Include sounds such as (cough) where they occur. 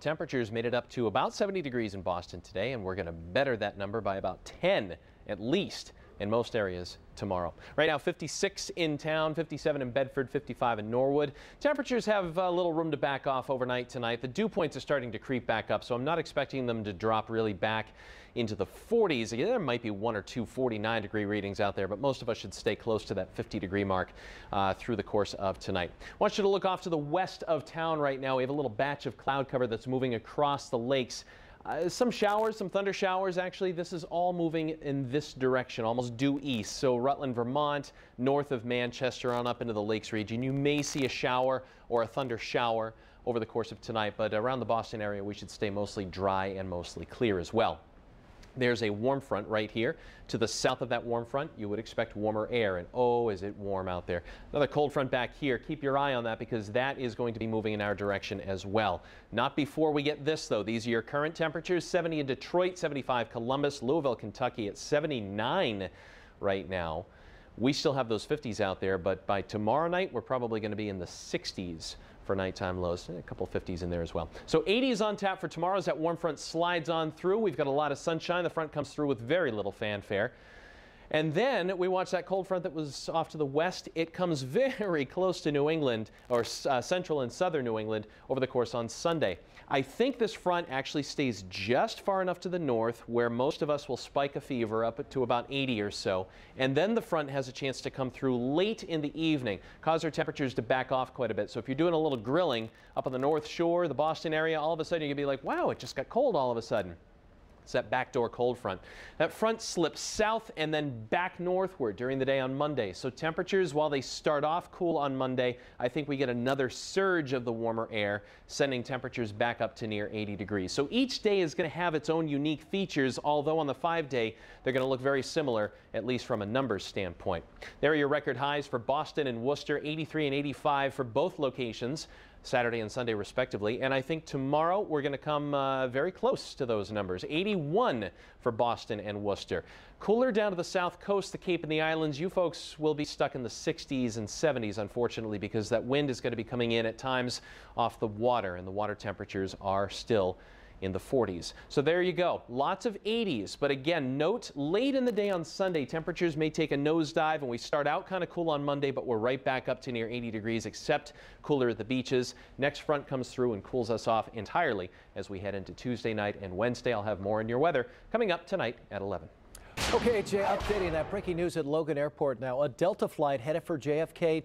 Temperatures made it up to about 70 degrees in Boston today, and we're going to better that number by about 10 at least in most areas tomorrow. Right now, 56 in town, 57 in Bedford, 55 in Norwood. Temperatures have a little room to back off overnight tonight. The dew points are starting to creep back up, so I'm not expecting them to drop really back into the 40s. There might be one or two 49 degree readings out there, but most of us should stay close to that 50 degree mark uh, through the course of tonight. Want you to look off to the west of town right now. We have a little batch of cloud cover that's moving across the lakes. Uh, some showers, some thunder showers. Actually, this is all moving in this direction, almost due east. So Rutland, Vermont, north of Manchester on up into the lakes region. You may see a shower or a thunder shower over the course of tonight, but around the Boston area, we should stay mostly dry and mostly clear as well. There's a warm front right here. To the south of that warm front, you would expect warmer air, and oh, is it warm out there. Another cold front back here. Keep your eye on that because that is going to be moving in our direction as well. Not before we get this, though. These are your current temperatures 70 in Detroit, 75 Columbus, Louisville, Kentucky at 79 right now. We still have those 50s out there, but by tomorrow night, we're probably going to be in the 60s for nighttime lows. A couple 50s in there as well. So 80 is on tap for tomorrow as that warm front slides on through. We've got a lot of sunshine. The front comes through with very little fanfare. And then we watch that cold front that was off to the west. It comes (laughs) very close to New England, or uh, central and southern New England, over the course on Sunday. I think this front actually stays just far enough to the north where most of us will spike a fever up to about 80 or so. And then the front has a chance to come through late in the evening, cause our temperatures to back off quite a bit. So if you're doing a little grilling up on the North Shore, the Boston area, all of a sudden you're going to be like, wow, it just got cold all of a sudden. It's that backdoor cold front. That front slips south and then back northward during the day on Monday. So temperatures, while they start off cool on Monday, I think we get another surge of the warmer air, sending temperatures back up to near 80 degrees. So each day is going to have its own unique features, although on the five day, they're going to look very similar, at least from a numbers standpoint. There are your record highs for Boston and Worcester, 83 and 85 for both locations. Saturday and Sunday respectively. And I think tomorrow we're going to come uh, very close to those numbers. 81 for Boston and Worcester. Cooler down to the south coast, the Cape and the Islands. You folks will be stuck in the 60s and 70s, unfortunately, because that wind is going to be coming in at times off the water, and the water temperatures are still in the 40s. So there you go. Lots of 80s. But again, note late in the day on Sunday, temperatures may take a nosedive and we start out kind of cool on Monday, but we're right back up to near 80 degrees, except cooler at the beaches. Next front comes through and cools us off entirely as we head into Tuesday night and Wednesday. I'll have more in your weather coming up tonight at 11. Okay, Jay, updating that breaking news at Logan Airport now. A Delta flight headed for JFK.